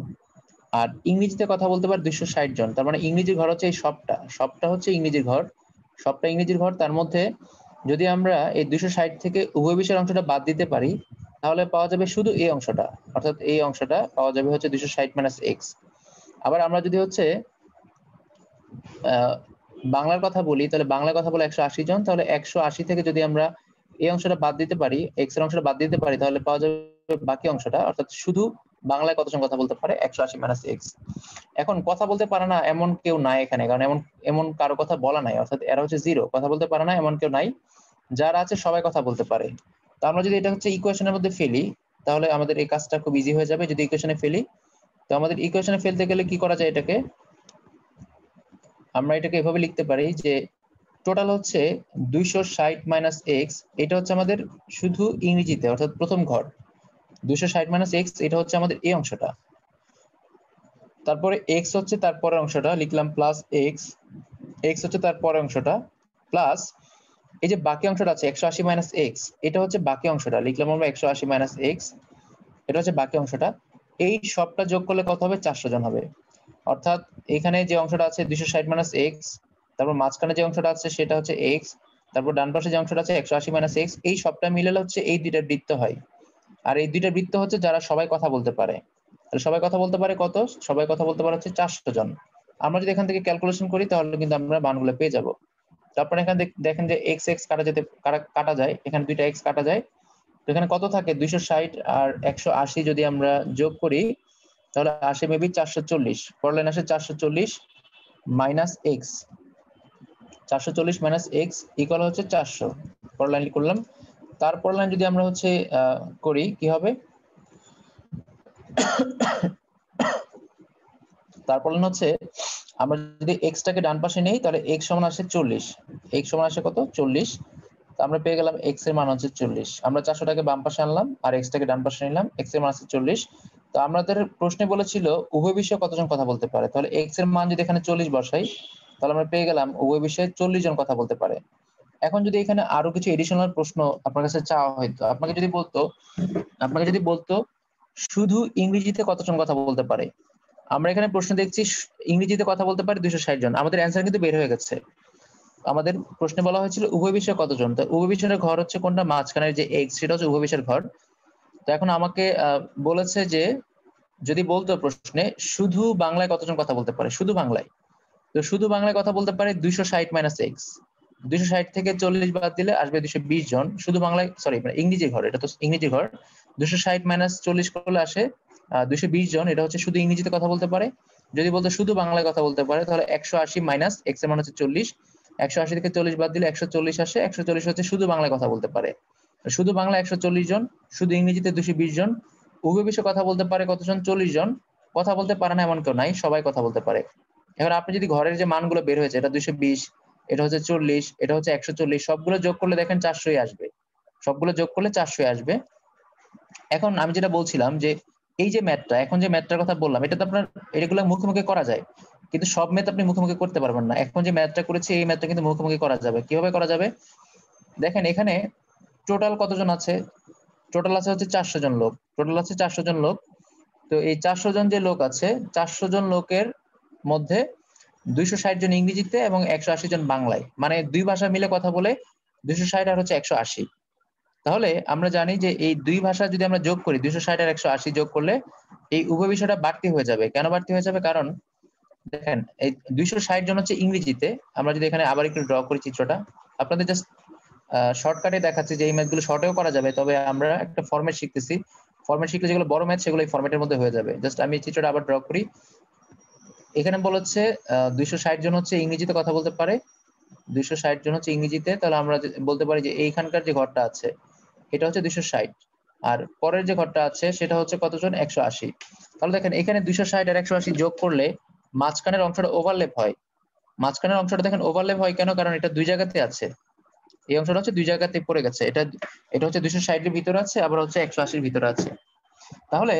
আর ইংরেজিতে কথা বলতে পারে দুইশো ষাট জন। তার মানে ইংরেজির ঘর হচ্ছে এই সবটা সবটা হচ্ছে ইংরেজির ঘর, সবটা ইংরেজির ঘর। তার মধ্যে যদি আমরা এই দুইশো ষাট থেকে উভয় বিষয়ের অংশটা বাদ দিতে পারি, তাহলে পাওয়া যাবে শুধু এই অংশটা। অর্থাৎ এই অংশটা পাওয়া যাবে হচ্ছে দুইশো ষাট মাইনাস এক্স আবার আমরা যদি হচ্ছে বাংলার কথা বলি, তাহলে বাংলার কথা বলে একশো আশি জন, তাহলে একশো আশি থেকে যদি আমরা এই অংশটা বাদ দিতে পারি এক্সের অংশটা বাদ দিতে পারি, তাহলে পাওয়া যাবে বাকি অংশটা। অর্থাৎ শুধু বাংলায় কতজন কথা বলতে পারে? একশো আশি মাইনাস এক্স এখন কথা বলতে পারে না এমন কেউ নাই এখানে, কারণ এমন এমন কারও কথা বলা নাই, অর্থাৎ এরা হচ্ছে জিরো কথা বলতে পারে না এমন কেউ নাই, যারা আছে সবাই কথা বলতে পারে। তো আমরা যদি এটা হচ্ছে ইকুয়েশনের মধ্যে ফেলি, তাহলে আমাদের এই কাজটা খুব ইজি হয়ে যাবে। যদি ইকুয়েশনে ফেলি, তো আমাদের ইকুয়েশনে ফেলতে গেলে কি করা যায় এটাকে? আমরা এটাকে এভাবে লিখতে পারি যে টোটাল হচ্ছে দুইশো ষাট মাইনাস এক্স এটা হচ্ছে আমাদের শুধু ইংরেজিতে, অর্থাৎ প্রথম ঘর। দুইশো ষাট মাইনাস এক্স এটা হচ্ছে আমাদের এই অংশটা। তারপরে এক্স হচ্ছে তার পরের অংশটা, লিখলাম প্লাস এক্স এক্স হচ্ছে তার পরের অংশটা প্লাস এই যে বাকি অংশটা আছে, একশো আশি মাইনাস এক্স এটা হচ্ছে বাকি অংশটা, লিখলাম আমরা একশো আশি মাইনাস এক্স এটা হচ্ছে বাকি অংশটা। এই সবটা যোগ করলে কত হবে? চারশো জন হবে। অর্থাৎ এখানে যে অংশটা আছে দুইশো ষাট মাইনাস এক্স তারপর মাঝখানে যে অংশটা আছে সেটা হচ্ছে এক্স তারপর ডান পাশে যে অংশটা আছে একশো আশি মাইনাস এক্স এই সবটা মিলালে হচ্ছে এই দুইটা বৃত্ত হয়। আর এই দুইটা বৃত্ত হচ্ছে যারা সবাই কথা বলতে পারে। সবাই কথা বলতে পারে কত? সবাই কথা বলতে পারে হচ্ছে চারশো জন। আমরা যদি এখান থেকে ক্যালকুলেশন করি, তাহলে কিন্তু আমরা মানগুলো পেয়ে যাব। তারপরে এখানে দেখেন যে এক্স এক্স কাটা যেতে কাটা যায়, এখানে দুইটা এক্স কাটা যায়। তো এখানে কত থাকে? দুইশো ষাট আর একশো আশি যদি আমরা যোগ করি, তাহলে আসে মেবি চারশো চল্লিশ। পরলাইন আসে চারশো চল্লিশ মাইনাস এক্স চারশো চল্লিশ মাইনাস এক্স ইকুয়াল হচ্ছে চারশো। পরলাইন করলাম তারপর লাইন যদি আমরা হচ্ছে করি, কি হবে? তারপর লাইন হচ্ছে, আমরা যদি এক্সটাকে ডান পাশে নেই, তাহলে এক্স সমান আসে চল্লিশ। এক্স সমান আসে কত? চল্লিশ। আমরা পেয়ে গেলাম এক্সের মান হচ্ছে চল্লিশ। আমরা চারশোটাকে বাম পাশে আনলাম, আর এক্সটাকে ডান পাশে নিলাম এক্সের মান আছে চল্লিশ। তো আমাদের প্রশ্নে বলেছিল, উভয় বিষয়ে কতজন কথা বলতে পারে? তাহলে এক্সের মান যদি এখানে চল্লিশ বসাই, তাহলে আমরা পেয়ে গেলাম উভয় বিষয়ে চল্লিশ জন কথা বলতে পারে। এখন যদি এখানে আরও কিছু এডিশনাল প্রশ্ন আপনার কাছে চাওয়া হয়তো আপনাকে যদি বলতো, আপনাকে যদি বলতো শুধু ইংরেজিতে কতজন কথা বলতে পারে? আমরা এখানে প্রশ্ন দেখছি, ইংরেজিতে কথা বলতে পারে দুইশো ষাট জন। আমাদের অ্যান্সার কিন্তু বের হয়ে গেছে। আমাদের প্রশ্নে বলা হয়েছিল, উভয় বিষয়ে কতজন? তো উভয় বিষয়ের ঘর হচ্ছে কোনটা? মাঝখানের যে এক্স সেটা হচ্ছে উভয় বিষয়ের ঘর। তো এখন আমাকে বলেছে যে, যদি বলতো প্রশ্নে, শুধু বাংলায় কতজন কথা বলতে পারে? শুধু বাংলায়। তো শুধু বাংলায় কথা বলতে পারে দুইশো ষাট মাইনাস এক্স দুইশো ষাট থেকে চল্লিশ বাদ দিলে আসবে দুশো বিশ জন। শুধু বাংলায় সরি মানে ইংরেজি ঘর, এটা তো ইংরেজি ঘর। দুশো ষাট মাইনাস চল্লিশ করলে আসে দুশো বিশ জন। এটা হচ্ছে শুধু ইংরেজিতে কথা বলতে পারে। যদি বলতে শুধু বাংলায় কথা বলতে পারে, তাহলে একশো আশি মাইনাস এক্সের মান হচ্ছে চল্লিশ। একশো আশি থেকে চল্লিশ বাদ দিলে একশো চল্লিশ আসে, একশো চল্লিশ হচ্ছে শুধু বাংলায় কথা বলতে পারে। শুধু বাংলা একশো চল্লিশ জন, শুধু ইংরেজিতে দুশো বিশ জন। উভয় বিষয়ে কথা বলতে পারে কতজন? চল্লিশ জন। কথা বলতে পারে না এমন কেউ নাই, সবাই কথা বলতে পারে। এবার আপনি যদি ঘরের যে মানগুলো বের হয়েছে, এটা দুশো বিশ এটা হচ্ছে চল্লিশ, এটা হচ্ছে একশো চল্লিশ, সবগুলো যোগ করলে দেখেন চারশোই আসবে। সবগুলো যোগ করলে চারশোই আসবে। এখন আমি যেটা বলছিলাম যে, এই যে ম্যাথটা এখন যে ম্যাথটার কথা বললাম, এটা তো আপনার এগুলো মুখোমুখি করা যায়। কিন্তু সব ম্যাথ আপনি মুখোমুখি করতে পারবেন না। এখন যে ম্যাথটা করেছি, এই ম্যাথটা কিন্তু মুখোমুখি করা যাবে। কীভাবে করা যাবে? দেখেন এখানে টোটাল কতজন আছে? টোটাল আছে হচ্ছে চারশো জন লোক। টোটাল আছে চারশো জন লোক। তো এই চারশো জন যে লোক আছে, চারশো জন লোকের মধ্যে দুইশো ষাট জন ইংরেজিতে এবং একশো আশি জন বাংলায়। মানে দুই ভাষা মিলে কথা বলে দুইশো ষাট আর হচ্ছে একশো আশি। তাহলে আমরা জানি যে এই দুই ভাষা যদি আমরা যোগ করি, দুইশো ষাট আর একশো আশি যোগ করলে এই উভয় বিষয়টা বাড়তি হয়ে যাবে। কেন বাড়তি হয়ে যাবে? কারণ দেখেন, এই দুইশো ষাট জন হচ্ছে ইংরেজিতে। আমরা যদি এখানে আবার একটু ড্র করি চিত্রটা, আপনাদের জাস্ট শর্টকাটে দেখাচ্ছি যে এই ম্যাথগুলো শর্টেও করা যাবে, তবে আমরা একটা ফর্মেট শিখতেছি। ফর্মেট শিখলে যেগুলো বড় ম্যাথ সেগুলো এই ফর্মেটের মধ্যে হয়ে যাবে। জাস্ট আমি চিত্রটা আবার ড্র করি। এখানে বলা হচ্ছে দুইশো ষাট জন হচ্ছে ইংরেজিতে কথা বলতে পারে। দুইশো ষাট জন হচ্ছে ইংরেজিতে। তাহলে আমরা বলতে পারি যে এইখানকার যে ঘরটা আছে, এটা হচ্ছে দুইশো ষাট। আর পরের যে ঘরটা আছে, সেটা হচ্ছে কতজন? একশো আশি। তাহলে দেখেন, এখানে দুইশো ষাট আর একশো আশি যোগ করলে মাঝখানের অংশটা ওভারলেপ হয়। মাঝখানের অংশটা দেখেন ওভারলেপ হয় কেন? কারণ এটা দুই জায়গাতে আছে। এই অংশটা হচ্ছে দুই জায়গাতে পড়ে গেছে। এটা এটা হচ্ছে দুইশো ষাটের ভিতরে আছে, আবার হচ্ছে একশো আশির ভিতরে আছে। তাহলে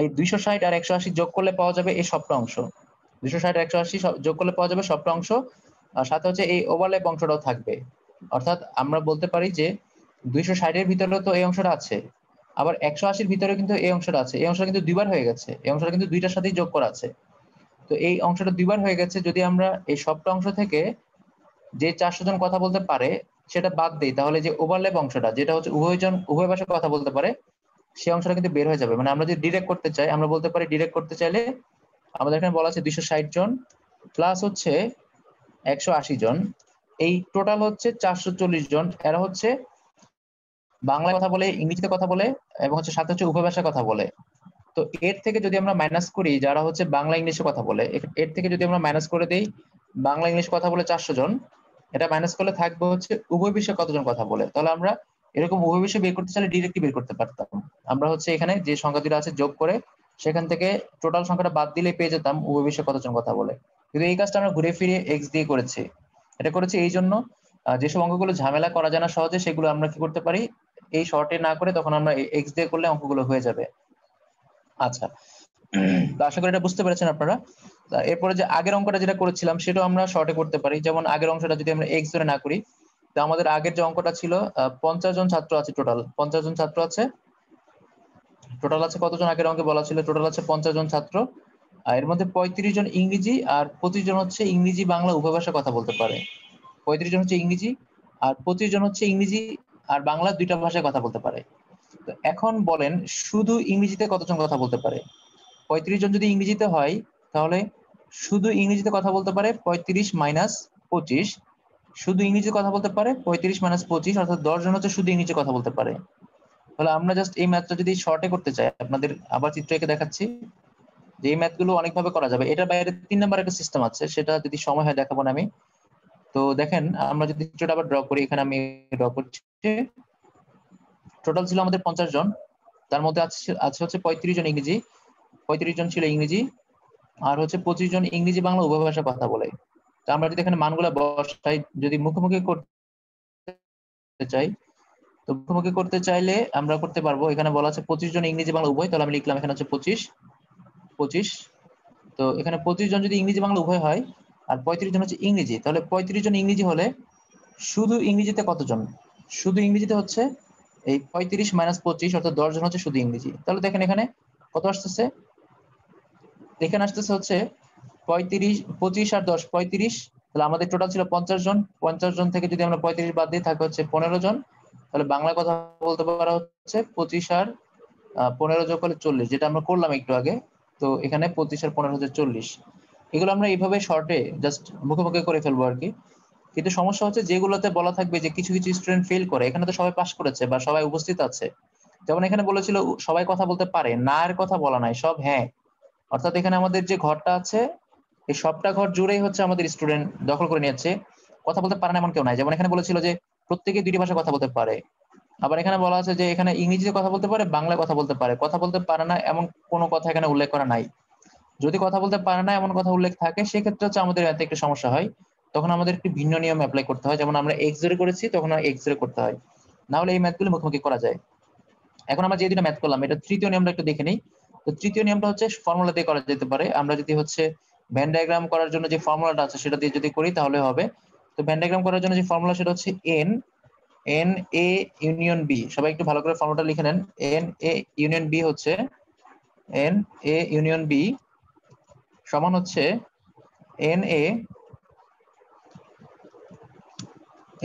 এই দুইশো ষাট আর একশো আশি যোগ করলে পাওয়া যাবে এই সবটা অংশ। দুশো ষাট, একশো আশি যোগ করলে পাওয়া যাবে সবটা অংশ। আর সাথে হচ্ছে এই ওভারল্যাপ অংশটাও থাকবে। অর্থাৎ আমরা বলতে পারি যে দুইশো ষাটের ভিতরে তো এই অংশটা আছে। আবার একশো আশির ভিতরে কিন্তু এই অংশটা আছে। এই অংশটা কিন্তু দুইবার হয়ে গেছে। এই অংশটা কিন্তু দুইটার সাথেই যোগ করা আছে। তো এই অংশটা দুইবার হয়ে গেছে যদি আমরা এই সবটা অংশ থেকে যে চারশো জন কথা বলতে পারে, সেটা বাদ দিই। তাহলে যে ওভারল্যাপ অংশটা, যেটা হচ্ছে উভয়জন উভয় ভাষায় কথা বলতে পারে সেই অংশটা কিন্তু বের হয়ে যাবে। মানে আমরা যদি ডিরেক্ট করতে চাই, আমরা বলতে পারি ডিরেক্ট করতে চাইলে আমাদের এখানে বলা আছে দুইশো ষাট জন প্লাস হচ্ছে একশো আশি জন। এই টোটাল হচ্ছে চারশো চল্লিশ জন। এরা হচ্ছে বাংলা কথা বলে, ইংরেজিতে কথা বলে, এবং হচ্ছে সাথে হচ্ছে উপভাষা কথা বলে। তো এর থেকে যদি আমরা মাইনাস করি, যারা হচ্ছে বাংলা ইংলিশে কথা বলে, এর থেকে যদি আমরা মাইনাস করে দিই, বাংলা ইংলিশ কথা বলে চারশো জন, এটা মাইনাস করলে থাকবে হচ্ছে উভয় বিষয়ে কতজন কথা বলে? তাহলে আমরা এরকম উভয় বিষয় বের করতে চাইলে ডিরেক্টলি বের করতে পারতাম। আমরা হচ্ছে এখানে যে সংখ্যা দুটো আছে যোগ করে সেখান থেকে টোটাল সংখ্যাটা বাদ দিলে পেয়ে যেতাম বিষয়ে কতজন কথা বলে। কিন্তু এই কাজটা আমরা ঘুরে ফিরে এক্স দিয়ে করেছি। এটা করেছি এই জন্য যেসব অঙ্কগুলো ঝামেলা করা যায় না সহজে, সেগুলো আমরা কি করতে পারি? এই শর্টে না করে তখন আমরা এক্স দিয়ে করলে অঙ্কগুলো হয়ে যাবে। আচ্ছা তো আশা করি এটা বুঝতে পেরেছেন আপনারা। এরপরে যে আগের অঙ্কটা যেটা করেছিলাম, সেটাও আমরা শর্টে করতে পারি। যেমন আগের অংশটা যদি আমরা এক্স ধরে না করি, তো আমাদের আগের যে অঙ্কটা ছিল পঞ্চাশ জন ছাত্র আছে টোটাল পঞ্চাশ জন ছাত্র আছে টোটাল আছে কতজন? আগের অঙ্কে বলা ছিল টোটাল আছে পঞ্চাশ জন ছাত্র। এর মধ্যে পঁয়ত্রিশ জন ইংরেজি আর পঁচিশ জন হচ্ছে ইংরেজি, বাংলা উভয় ভাষা কথা বলতে পারে। পঁয়ত্রিশ জন হচ্ছে ইংরেজি আর পঁচিশ জন হচ্ছে ইংরেজি আর বাংলা দুইটা ভাষায় কথা বলতে পারে। তো এখন বলেন, শুধু ইংরেজিতে কতজন কথা বলতে পারে? পঁয়ত্রিশ জন যদি ইংরেজিতে হয়, তাহলে শুধু ইংরেজিতে কথা বলতে পারে পঁয়ত্রিশ মাইনাস পঁচিশ। শুধু ইংরেজিতে কথা বলতে পারে পঁয়ত্রিশ মাইনাস পঁচিশ, অর্থাৎ দশ জন হচ্ছে শুধু ইংরেজি কথা বলতে পারে। তাহলে আমরা জাস্ট এই ম্যাথটা যদি শর্টে করতে চাই, আপনাদের আবার চিত্র এঁকে দেখাচ্ছি। যে এই ম্যাথগুলো অনেকভাবে করা যাবে। এটার বাইরে তিন নাম্বার একটা সিস্টেম আছে, সেটা যদি সময় হয় দেখাবো না আমি। তো দেখেন, আমরা যদি চিত্রটা আবার ড্র করি, এখানে আমি ড্র করছি। টোটাল ছিল আমাদের পঞ্চাশ জন। তার মধ্যে আছে আছে হচ্ছে পঁয়ত্রিশ জন ইংরেজি। পঁয়ত্রিশ জন ছিল ইংরেজি। আর হচ্ছে পঁচিশ জন ইংরেজি, বাংলা উভয় ভাষা কথা বলে। তো আমরা যদি এখানে মানগুলা বসাই, যদি মুখোমুখি করতে চাই তো মুখোমুখি করতে চাইলে আমরা করতে পারব। এখানে বলা আছে পঁচিশ জন ইংরেজি বাংলা উভয়, তাহলে আমি লিখলাম এখানে হচ্ছে পঁচিশ পঁচিশ। তো এখানে পঁচিশ জন যদি ইংরেজি বাংলা উভয় হয়, আর পঁয়ত্রিশ জন হচ্ছে ইংরেজি, তাহলে পঁয়ত্রিশ জন ইংরেজি হলে শুধু ইংরেজিতে কতজন? শুধু ইংরেজিতে হচ্ছে এই পঁয়ত্রিশ মাইনাস পঁচিশ, অর্থাৎ দশ জন হচ্ছে শুধু ইংরেজি। তাহলে দেখেন এখানে কত আসতেছে? এখানে আসতেছে হচ্ছে পঁয়ত্রিশ, পঁচিশ আর দশ, পঁয়ত্রিশ, তাহলে আমাদের টোটাল ছিল পঞ্চাশ জন। পঞ্চাশ জন থেকে যদি আমরা পঁয়ত্রিশ বাদ দিই থাকবে হচ্ছে পনেরো জন। তাহলে বাংলা কথা বলতে পারা হচ্ছে পঁচিশ আর পনেরো যোগ করলে চল্লিশ, যেটা আমরা করলাম একটু আগে। তো এখানে পঁচিশ আর পনেরো হচ্ছে চল্লিশ। এগুলো আমরা এইভাবে শর্টে জাস্ট মুখে মুখে করে ফেলব আর কি। কিন্তু সমস্যা হচ্ছে যেগুলোতে বলা থাকবে যে কিছু কিছু স্টুডেন্ট ফেল করে, এখানে তো সবাই পাস করেছে বা সবাই উপস্থিত আছে। যেমন এখানে বলেছিল সবাই কথা বলতে পারে, না এর কথা বলা নাই, সব হ্যাঁ। অর্থাৎ এখানে আমাদের যে ঘরটা আছে, এই সবটা ঘর জুড়েই হচ্ছে আমাদের স্টুডেন্ট দখল করে নিয়েছে। কথা বলতে পারে না এমন কেউ নাই। যেমন এখানে বলেছিল যে প্রত্যেকে দুইটি ভাষা কথা বলতে পারে। আবার এখানে বলা আছে যে, এখানে ইংরেজিতে কথা বলতে পারে, বাংলায় কথা বলতে পারে। কথা বলতে পারে না এমন কোনো কথা এখানে উল্লেখ করা নাই। যদি কথা বলতে পারে না এমন কথা উল্লেখ থাকে, সেক্ষেত্রে হচ্ছে আমাদের এতে একটু সমস্যা হয়। তখন আমাদের একটি ভিন্ন নিয়ম অ্যাপ্লাই করতে হয়। যেমন আমরা এক্স জোরে করেছি, তখন এক্স জোরে করতে হয়। না হলে এই ম্যাথগুলো মুখোমুখি করা যায়। এখন আমরা যে ম্যাথ করলাম, এটা তৃতীয় নিয়মটা একটু দেখে নিই। তো তৃতীয় নিয়মটা হচ্ছে ফর্মুলা দিয়ে করা যেতে পারে। আমরা যদি হচ্ছে ভ্যান ডায়াগ্রাম করার জন্য যে ফর্মুলাটা আছে, সেটা দিয়ে যদি করি, তাহলে হবে তো ভ্যান করার জন্য যে ফর্মুলা সেটা হচ্ছে N N A union B সবাই একটু ভালো করে ফর্মুলাটা লিখে নেন। এন এ ইউনিয়ন বি হচ্ছে এন এ ইউনিয়ন বি সমান হচ্ছে N A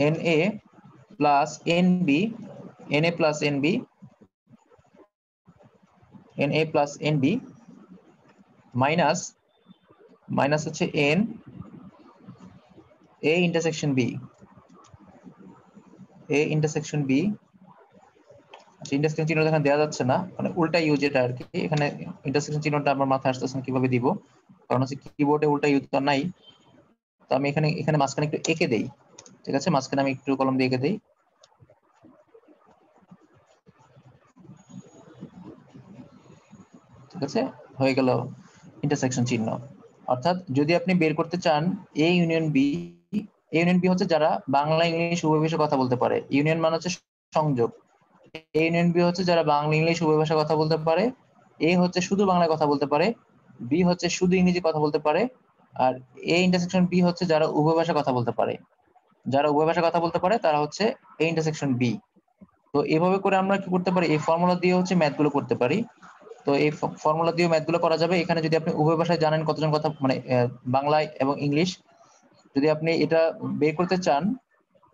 N A plus N B N A plus N B N A plus N B minus minus হচ্ছে N A intersection B A intersection B intersection চিহ্নটা এখানে দেওয়া যাচ্ছে না মানে উল্টা ইউজ এটা আর কি, এখানে ইন্টারসেকশন চিহ্নটা আমার মাথায় আসতেছে না, কীভাবে দিব? কারণ হচ্ছে কিবোর্ডে উল্টা ইউজ তো নাই। তো আমি এখানে এখানে মাঝখানে একটু এঁকে দেই। ঠিক আছে? মাঝখানে আমি একটু কলম দিয়ে এঁকে দেই। ঠিক আছে? হয়ে গেল ইন্টারসেকশন চিহ্ন। অর্থাৎ যদি আপনি বের করতে চান A union B union B হচ্ছে যারা বাংলা, ইংলিশ উভয় ভাষা কথা বলতে পারে। ইউনিয়ন মানে হচ্ছে সংযোগ। এ ইউনিয়ন বি হচ্ছে যারা বাংলা, ইংলিশ উভয় ভাষা কথা বলতে পারে। এ হচ্ছে শুধু বাংলা কথা বলতে পারে। বি হচ্ছে শুধু ইংরেজি কথা বলতে পারে। আর এ ইন্টারসেকশন বি হচ্ছে যারা উভয় ভাষা কথা বলতে পারে। যারা উভয় ভাষা কথা বলতে পারে, তারা হচ্ছে এ ইন্টারসেকশন বি তো এভাবে করে আমরা কি করতে পারি? এই ফর্মুলা দিয়ে হচ্ছে ম্যাথগুলো করতে পারি। তো এই ফর্মুলা দিয়ে ম্যাথগুলো করা যাবে। এখানে যদি আপনি উভয় ভাষায় জানেন কতজন কথা মানে বাংলায় এবং ইংলিশ যদি আপনি এটা বের করতে চান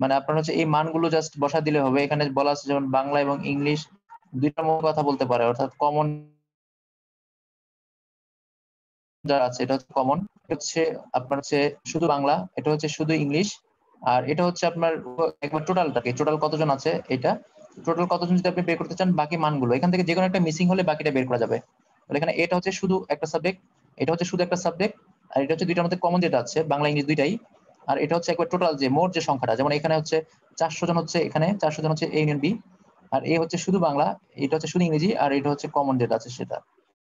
মানে আপনার হচ্ছে এই মানগুলো জাস্ট বসা দিলে হবে। এখানে বলা আছে যেমন বাংলা এবং ইংলিশ মধ্যে কথা বলতে পারে, অর্থাৎ কমন যারা আছে এটা হচ্ছে কমন হচ্ছে আপনার হচ্ছে শুধু বাংলা, এটা হচ্ছে শুধু ইংলিশ, আর এটা হচ্ছে আপনার একবার টোটালটাকে, টোটাল কতজন আছে এটা? টোটাল কতজন যদি আপনি বের করতে চান, বাকি মানগুলো, এখান থেকে যে কোনো একটা মিসিং হলে বাকিটা বের করা যাবে। তাহলে এখানে এটা হচ্ছে শুধু একটা সাবজেক্ট এটা হচ্ছে শুধু একটা সাবজেক্ট আর এটা হচ্ছে দুইটার মধ্যে কমন যেটা আছে, বাংলা ইংলিশ দুইটাই। আর এটা হচ্ছে একবার টোটাল যে মোট যে সংখ্যাটা, যেমন এখানে হচ্ছে চারশো জন হচ্ছে এখানে, চারশো জন হচ্ছে এ ইউনিয়ন বি আর এ হচ্ছে শুধু বাংলা, এটা হচ্ছে শুধু ইংরেজি, আর এটা হচ্ছে কমন যেটা আছে সেটা।